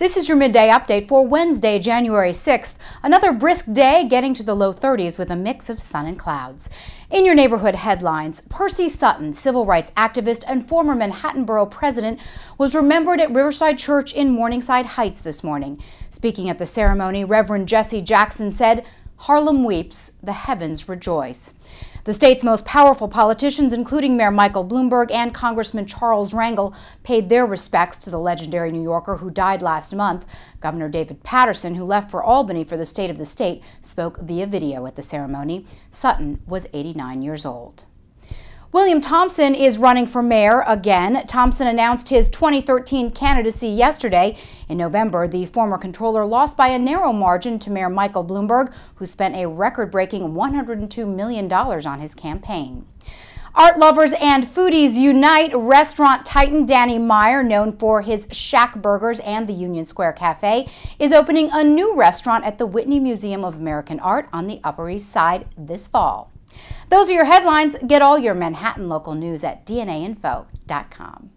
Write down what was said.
This is your midday update for Wednesday, January 6th. Another brisk day getting to the low 30s with a mix of sun and clouds. In your neighborhood headlines, Percy Sutton, civil rights activist and former Manhattan Borough president, was remembered at Riverside Church in Morningside Heights this morning. Speaking at the ceremony, Reverend Jesse Jackson said, Harlem weeps, the heavens rejoice. The state's most powerful politicians, including Mayor Michael Bloomberg and Congressman Charles Rangel, paid their respects to the legendary New Yorker who died last month. Governor David Paterson, who left for Albany for the State of the State, spoke via video at the ceremony. Sutton was 89 years old. William Thompson is running for mayor again. Thompson announced his 2013 candidacy yesterday. In November, the former comptroller lost by a narrow margin to Mayor Michael Bloomberg, who spent a record breaking $102 million on his campaign. Art lovers and foodies unite. Restaurant titan Danny Meyer, known for his Shack Burgers and the Union Square Cafe, is opening a new restaurant at the Whitney Museum of American Art on the Upper East Side this fall. Those are your headlines. Get all your Manhattan local news at dnainfo.com.